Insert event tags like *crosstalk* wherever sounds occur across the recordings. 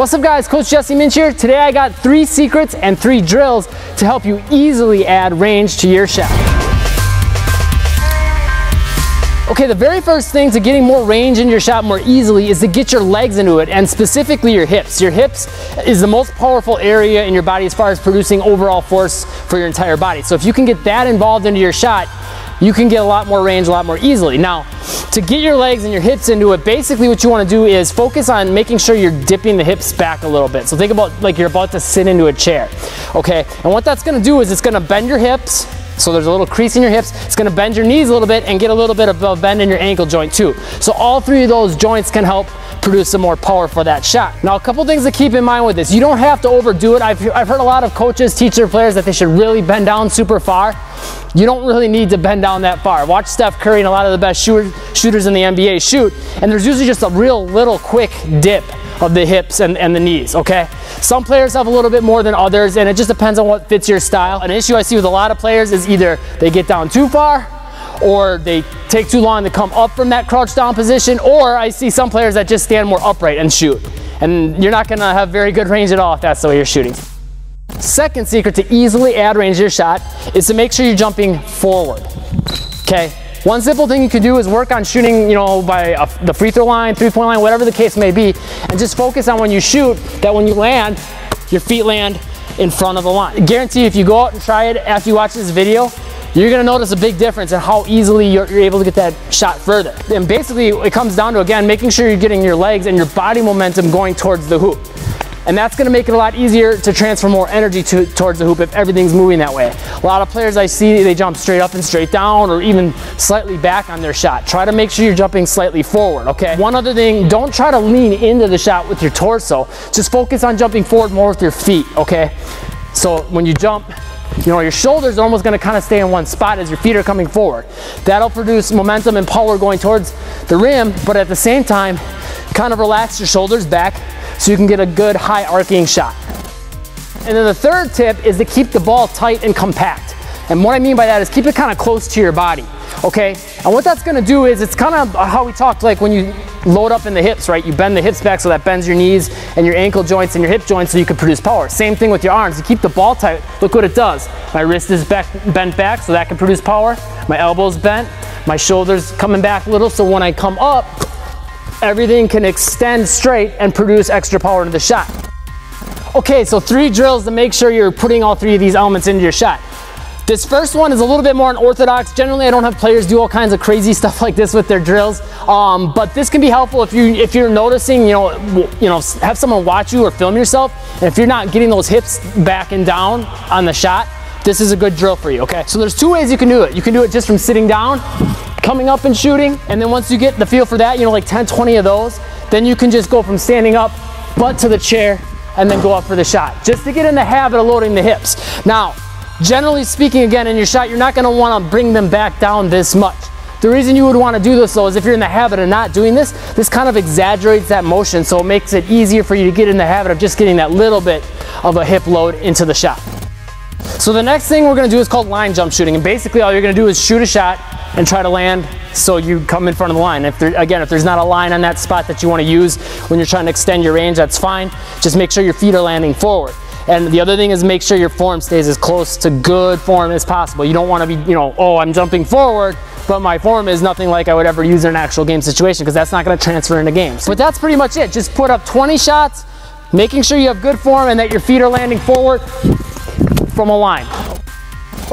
What's up guys, Coach Jesse Muench here. Today I got three secrets and three drills to help you easily add range to your shot. Okay, the very first thing to getting more range in your shot more easily is to get your legs into it and specifically your hips. Your hips is the most powerful area in your body as far as producing overall force for your entire body. So if you can get that involved into your shot, you can get a lot more range a lot more easily. Now, to get your legs and your hips into it, basically what you want to do is focus on making sure you're dipping the hips back a little bit. So think about like you're about to sit into a chair, okay? And what that's going to do is it's going to bend your hips, so there's a little crease in your hips. It's gonna bend your knees a little bit and get a little bit of a bend in your ankle joint too. So all three of those joints can help produce some more power for that shot. Now a couple things to keep in mind with this. You don't have to overdo it. I've, I've heard a lot of coaches teach their players that they should really bend down super far. You don't really need to bend down that far. Watch Steph Curry and a lot of the best shooter, shooters in the NBA shoot, and there's usually just a real little quick dip of the hips and, and the knees, okay? Some players have a little bit more than others, and it just depends on what fits your style. An issue I see with a lot of players is either they get down too far or they take too long to come up from that crouch down position, or I see some players that just stand more upright and shoot. And you're not gonna have very good range at all if that's the way you're shooting. Second secret to easily add range to your shot is to make sure you're jumping forward, okay? One simple thing you can do is work on shooting, you know, by a, the free throw line, three-point line, whatever the case may be, and just focus on when you shoot that when you land, your feet land in front of the line. I guarantee if you go out and try it after you watch this video, you're gonna notice a big difference in how easily you're, you're, able to get that shot further. And basically it comes down to, again, making sure you're getting your legs and your body momentum going towards the hoop. And that's gonna make it a lot easier to transfer more energy to, towards the hoop if everything's moving that way. A lot of players I see, they jump straight up and straight down or even slightly back on their shot. Try to make sure you're jumping slightly forward, okay? One other thing, don't try to lean into the shot with your torso. Just focus on jumping forward more with your feet, okay? So when you jump, you know, your shoulders are almost gonna kind of stay in one spot as your feet are coming forward. That'll produce momentum and power going towards the rim, but at the same time, kind of relax your shoulders back so you can get a good high arcing shot. And then the third tip is to keep the ball tight and compact. And what I mean by that is keep it kind of close to your body, okay? And what that's gonna do is, it's kind of how we talked like when you load up in the hips, right? You bend the hips back so that bends your knees and your ankle joints and your hip joints so you can produce power. Same thing with your arms. You keep the ball tight, look what it does. My wrist is back, bent back so that can produce power. My elbow's bent, my shoulders coming back a little so when I come up, everything can extend straight and produce extra power into the shot. Okay, so three drills to make sure you're putting all three of these elements into your shot. This first one is a little bit more unorthodox. Generally, I don't have players do all kinds of crazy *laughs* stuff like this with their drills, um, but this can be helpful if you if you're noticing, you know, you know, have someone watch you or film yourself, and if you're not getting those hips back and down on the shot, this is a good drill for you. Okay, so there's two ways you can do it. You can do it just from sitting down, coming up and shooting. And then once you get the feel for that, you know, like 10, 20 of those, then you can just go from standing up, butt to the chair, and then go up for the shot, just to get in the habit of loading the hips. Now, generally speaking, again, in your shot, you're not gonna wanna bring them back down this much. The reason you would want to do this though is if you're in the habit of not doing this, this kind of exaggerates that motion so it makes it easier for you to get in the habit of just getting that little bit of a hip load into the shot. So the next thing we're gonna do is called line jump shooting and basically all you're gonna do is shoot a shot and try to land so you come in front of the line. If there, again, if there's not a line on that spot that you want to use when you're trying to extend your range, that's fine. Just make sure your feet are landing forward. And the other thing is make sure your form stays as close to good form as possible. You don't want to be, you know, oh, I'm jumping forward, but my form is nothing like I would ever use in an actual game situation because that's not going to transfer into games. But that's pretty much it. Just put up 20 shots, making sure you have good form and that your feet are landing forward from a line.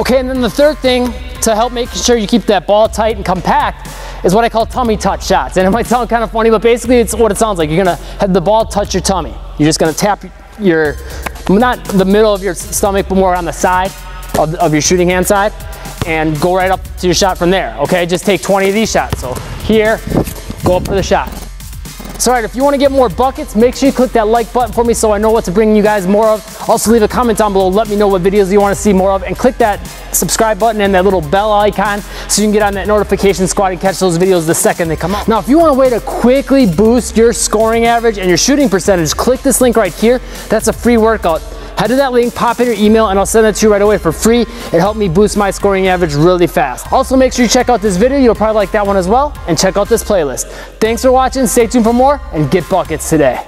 Okay, and then the third thing to help make sure you keep that ball tight and compact is what I call tummy touch shots. And it might sound kind of funny, but basically it's what it sounds like. You're gonna have the ball touch your tummy. You're just gonna tap your, not the middle of your stomach, but more on the side of, of your shooting hand side and go right up to your shot from there, okay? Just take 20 of these shots. So here, go up for the shot. So all right, if you want to get more buckets, make sure you click that like button for me so I know what to bring you guys more of. Also leave a comment down below, let me know what videos you want to see more of, and click that subscribe button and that little bell icon so you can get on that notification squad and catch those videos the second they come out. Now, if you want a way to quickly boost your scoring average and your shooting percentage, click this link right here. That's a free workout. Head to that link, pop in your email, and I'll send it to you right away for free. It helped me boost my scoring average really fast. Also, make sure you check out this video. You'll probably like that one as well. And check out this playlist. Thanks for watching. Stay tuned for more and get buckets today.